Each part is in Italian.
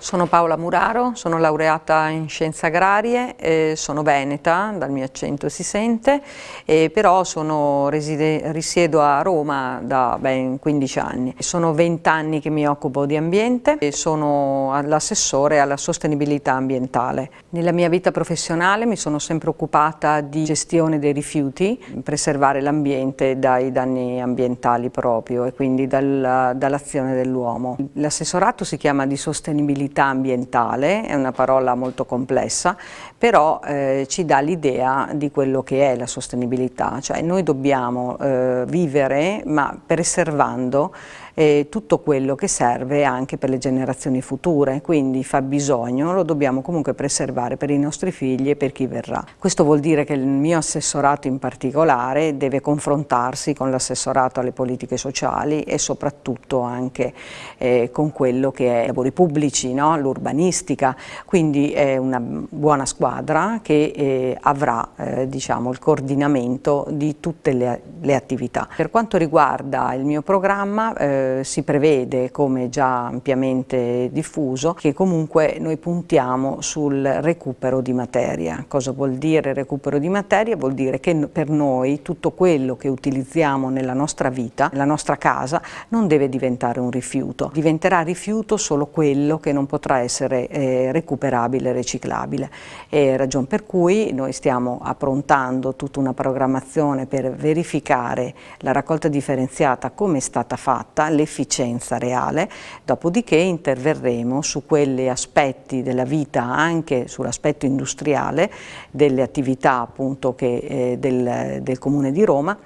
Sono Paola Muraro, sono laureata in scienze agrarie, eh, sono veneta, dal mio accento si sente, eh, però sono, reside, risiedo a Roma da ben 15 anni. Sono 20 anni che mi occupo di ambiente e sono l'assessore alla sostenibilità ambientale. Nella mia vita professionale mi sono sempre occupata di gestione dei rifiuti, preservare l'ambiente dai danni ambientali proprio e quindi dal, dall'azione dell'uomo. L'assessorato si chiama di sostenibilità sostenibilità ambientale, è una parola molto complessa, però eh, ci dà l'idea di quello che è la sostenibilità, cioè noi dobbiamo eh, vivere ma preservando eh, tutto quello che serve anche per le generazioni future, quindi fa bisogno, lo dobbiamo comunque preservare per i nostri figli e per chi verrà. Questo vuol dire che il mio assessorato in particolare deve confrontarsi con l'assessorato alle politiche sociali e soprattutto anche eh, con quello che è i lavori pubblici, no? l'urbanistica, quindi è una buona squadra che eh, avrà eh, diciamo, il coordinamento di tutte le, le, attività. Per quanto riguarda il mio programma eh, si prevede, come già ampiamente diffuso, che comunque noi puntiamo sul recupero di materia. Cosa vuol dire recupero di materia? Vuol dire che per noi tutto quello che utilizziamo nella nostra vita, nella nostra casa, non deve diventare un rifiuto. Diventerà rifiuto solo quello che non potrà essere eh, recuperabile e riciclabile. È ragion per cui noi stiamo approntando tutta una programmazione per verificare la raccolta differenziata come è stata fatta, l'efficienza reale, dopodiché interverremo su quegli aspetti della vita, anche sull'aspetto industriale, delle attività appunto che, eh, del, del Comune di Roma,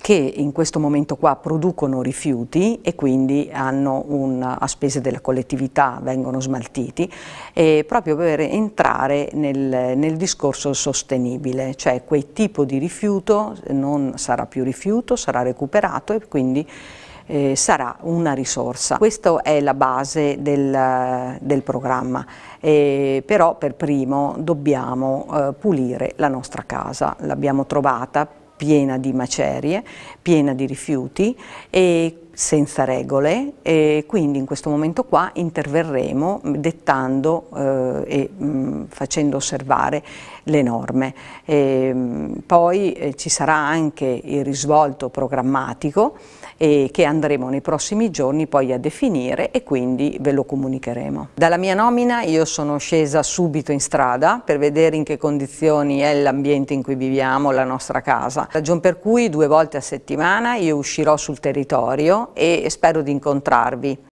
che in questo momento qua producono rifiuti e quindi un, a spese della collettività vengono smaltiti proprio per entrare nel, nel, discorso sostenibile, cioè quel tipo di rifiuto non sarà più rifiuto, sarà recuperato e quindi eh, sarà una risorsa. Questa è la base del, del programma, eh, però per primo dobbiamo eh, pulire la nostra casa, l'abbiamo trovata piena di macerie, piena di rifiuti e senza regole e quindi in questo momento qua interverremo dettando eh, e mh, mm, facendo osservare le norme. E, mh, poi eh, ci sarà anche il risvolto programmatico e che andremo nei prossimi giorni poi a definire e quindi ve lo comunicheremo. Dalla mia nomina io sono scesa subito in strada per vedere in che condizioni è l'ambiente in cui viviamo, la nostra casa. Ragion per cui due volte a settimana io uscirò sul territorio e spero di incontrarvi.